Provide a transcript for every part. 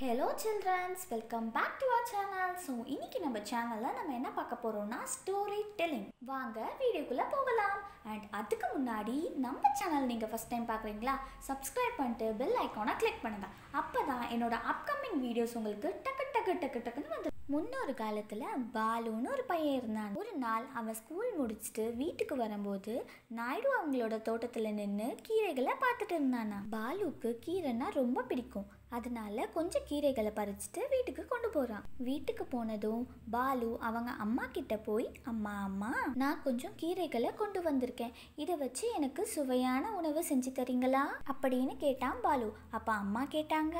Hello childrens welcome back to our channel so இன்னைக்கு நம்ம சேனலில் நம்ம என்ன பார்க்க போகிறோம்னா ஸ்டோரி டெல்லிங் வாங்க வீடியோக்குள்ளே போகலாம். அண்ட் அதுக்கு முன்னாடி நம்ம சேனல் நீங்கள் ஃபஸ்ட் டைம் பார்க்குறீங்களா சப்ஸ்கிரைப் பண்ணிட்டு பெல் ஐக்கானை கிளிக் பண்ணுங்கள் அப்போ தான் என்னோட அப்கமிங் வீடியோஸ் உங்களுக்கு டக்கு டக்கு டக்கு டக்குன்னு வந்து முன்னொரு காலத்தில் பாலுன்னு ஒரு பையன் இருந்தான். ஒரு நாள் அவன் ஸ்கூல் முடிச்சுட்டு வீட்டுக்கு வரும்போது நாயுடு அவங்களோட தோட்டத்தில் நின்று கீரைகளை பார்த்துட்டு இருந்தானா. பாலுக்கு கீரைன்னா ரொம்ப பிடிக்கும். அதனால கொஞ்சம் கீரைகளை பறிச்சுட்டு வீட்டுக்கு கொண்டு போகிறான் வீட்டுக்கு போனதும் பாலு அவங்க அம்மா கிட்ட போய் அம்மா அம்மா நான் கொஞ்சம் கீரைகளை கொண்டு வந்திருக்கேன். இதை வச்சு எனக்கு சுவையான உணவு செஞ்சு தரீங்களா? அப்படின்னு கேட்டான் பாலு. அப்போ அம்மா கேட்டாங்க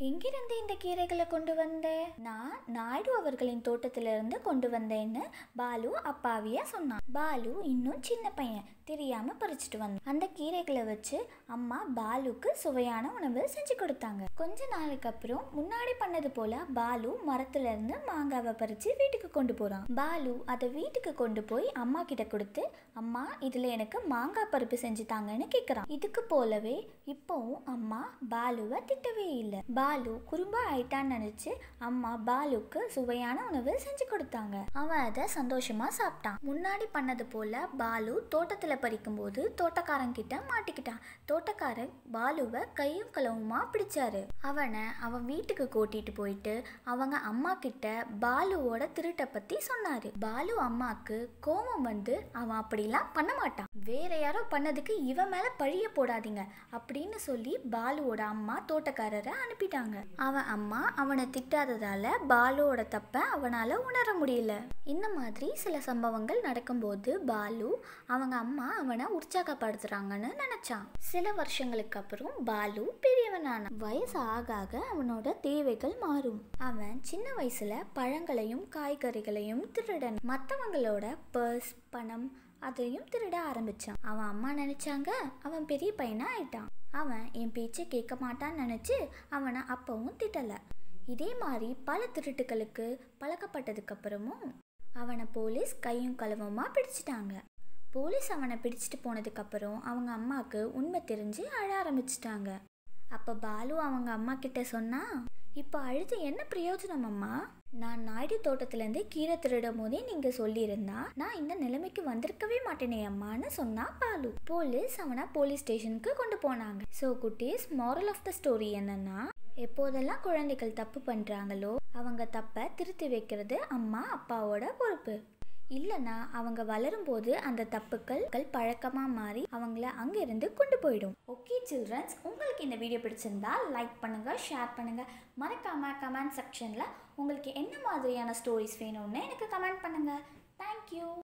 எங்கிருந்து இந்த கீரைகளை கொண்டு வந்த? நான் நாயுடு அவர்களின் தோட்டத்திலிருந்து கொண்டு வந்தேன்னு பாலு அப்பாவியா சொன்னான். பாலு இன்னும் சின்ன பையன் தெரியாம பறிச்சுட்டு வந்தான். அந்த கீரைகளை வச்சு அம்மா பாலுக்கு சுவையான உணவு செஞ்சு கொடுத்தாங்க. கொஞ்ச நாளுக்கு அப்புறம் முன்னாடி பண்ணது போல பாலு மரத்துல இருந்து மாங்காவை பறிச்சு வீட்டுக்கு கொண்டு போறான். பாலு அதை வீட்டுக்கு கொண்டு போய் அம்மா கிட்ட கொடுத்து அம்மா இதுல எனக்கு மாங்காய் பருப்பு செஞ்சு தாங்கன்னு கேக்குறான். இதுக்கு போலவே இப்போவும் அம்மா பாலுவை திட்டவே இல்லை. பாலு குறும்பா ஆயிட்டான்னு நினைச்சு அம்மா பாலுக்கு சுவையான உணவு செஞ்சு கொடுத்தாங்க. அவன் அதை சந்தோஷமா சாப்பிட்டான். முன்னாடி பண்ணது போல பாலு தோட்டத்துல பறிக்கும்போது தோட்டக்காரன் கிட்ட மாட்டிக்கிட்டான். தோட்டக்காரன் பாலுவை கையும் களவுமா பிடிச்சாரு. அவனை அவன் வீட்டுக்கு கூட்டிட்டு போயிட்டு அவங்க அம்மா கிட்ட பாலுவோட திருட்டை பத்தி சொன்னாரு. பாலு அம்மாக்கு கோபம் வந்து அவன் அப்படிலாம் பண்ண மாட்டான். வேற யாரோ பண்ணதுக்கு இவன் மேல பழிய போடாதீங்க அப்படின்னு சொல்லி பாலுவோட அம்மா தோட்டக்காரரை திட்டிட்டாங்க அவன் அம்மா அவனை திட்டாததால பாலுவோட தப்ப அவனால உணர முடியல. இந்த மாதிரி சில சம்பவங்கள் நடக்கும்போது பாலு அவங்க அம்மா அவனை உற்சாகப்படுத்துறாங்கன்னு நினைச்சான். சில வருஷங்களுக்கு அப்புறம் பாலு பெரியவனான வயசு ஆக ஆக அவனோட தேவைகள் மாறும். அவன் சின்ன வயசுல பழங்களையும் காய்கறிகளையும் திருடன். மற்றவங்களோட பர்ஸ் பணம் அதையும் திருட ஆரம்பித்தான் அவன் அம்மா நினச்சாங்க அவன் பெரிய பையனாக ஆயிட்டான். அவன் என் பேச்சை கேட்க மாட்டான்னு நினச்சி அவனை அப்பவும் திட்டலை. இதே மாதிரி பல திருட்டுகளுக்கு பழக்கப்பட்டதுக்கப்புறமும் அவனை போலீஸ் கையும் களவுமா பிடிச்சிட்டாங்க. போலீஸ் அவனை பிடிச்சிட்டு போனதுக்கப்புறம் அவங்க அம்மாவுக்கு உண்மை தெரிஞ்சு அழ ஆரம்பிச்சிட்டாங்க. அப்போ பாலு அவங்க அம்மா கிட்ட சொன்னா இப்போ அழுது என்ன பிரயோஜனம் அம்மா? நான் நாயுடு தோட்டத்துலேருந்து கீரை திருடும் போதே நீங்கள் சொல்லியிருந்தா நான் இந்த நிலைமைக்கு வந்திருக்கவே மாட்டேனே அம்மான்னு சொன்னா பாலு. போலீஸ் அவனை போலீஸ் ஸ்டேஷனுக்கு கொண்டு போனாங்க. ஸோ குட்டீஸ் மாரல் ஆஃப் த ஸ்டோரி என்னன்னா எப்போதெல்லாம் குழந்தைகள் தப்பு பண்ணுறாங்களோ அவங்க தப்பை திருத்தி வைக்கிறது அம்மா அப்பாவோட பொறுப்பு. இல்லைன்னா அவங்க வளரும்போது அந்த தப்புக்கள் பழக்கமாக மாறி அவங்கள அங்கேருந்து கொண்டு போயிடும். ஓகே சில்ட்ரன்ஸ் உங்களுக்கு இந்த வீடியோ பிடிச்சிருந்தா லைக் பண்ணுங்கள் ஷேர் பண்ணுங்கள் மறக்காமல் கமெண்ட் செக்ஷனில் உங்களுக்கு என்ன மாதிரியான ஸ்டோரிஸ் வேணும்னு எனக்கு கமெண்ட் பண்ணுங்கள் தேங்க்யூ